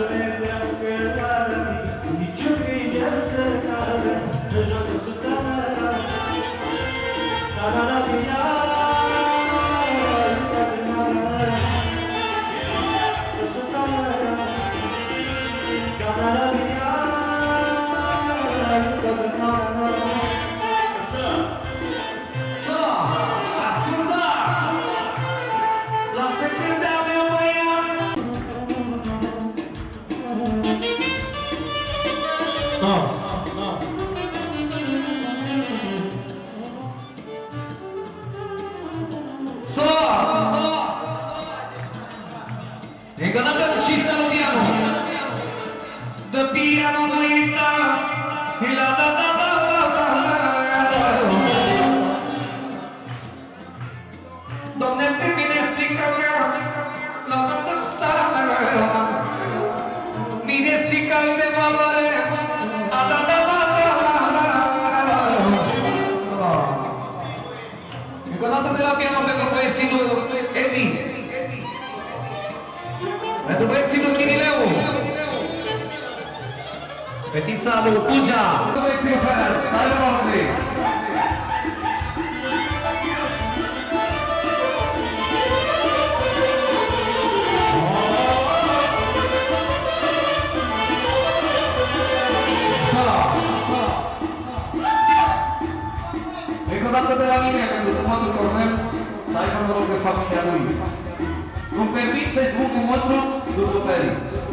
Sunday. さあ、ピアノ。The. Adubaiților Chirileu! Fetița lui Pugea! Adubaiților Ferenc! Salut, România! dată de la mine, pentru că mă duc să aibă noroc de familia lui. Îmi permit să-i spun cu outro. Tudo Tuperim.